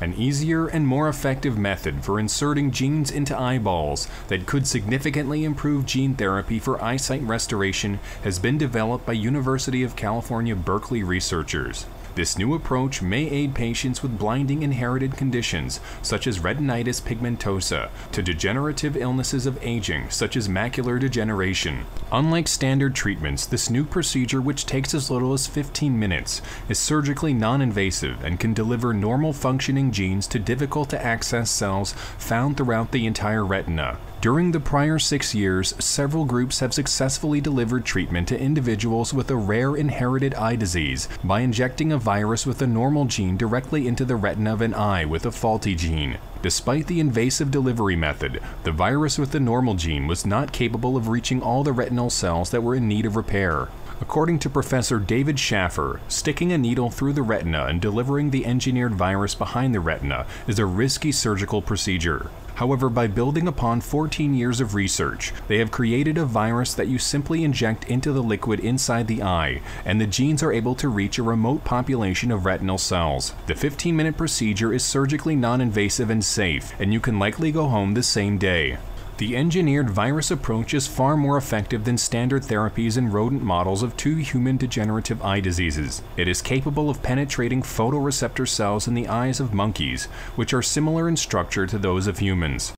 an easier and more effective method for inserting genes into eyeballs that could significantly improve gene therapy for eyesight restoration has been developed by University of California Berkeley researchers. This new approach may aid patients with blinding inherited conditions, such as retinitis pigmentosa, to degenerative illnesses of aging, such as macular degeneration. Unlike standard treatments, this new procedure, which takes as little as 15 minutes, is surgically non invasive and can deliver normal functioning genes to difficult to access cells found throughout the entire retina. During the prior six years, several groups have successfully delivered treatment to individuals with a rare inherited eye disease by injecting a virus with a normal gene directly into the retina of an eye with a faulty gene. Despite the invasive delivery method, the virus with the normal gene was not capable of reaching all the retinal cells that were in need of repair. According to Professor David Schaffer, sticking a needle through the retina and delivering the engineered virus behind the retina is a risky surgical procedure. However, by building upon 14 years of research, they have created a virus that you simply inject into the liquid inside the eye, and the genes are able to reach a remote population of retinal cells. The 15 minute procedure is surgically non invasive and safe, and you can likely go home the same day. The engineered virus approach is far more effective than standard therapies in rodent models of two human degenerative eye diseases. It is capable of penetrating photoreceptor cells in the eyes of monkeys, which are similar in structure to those of humans.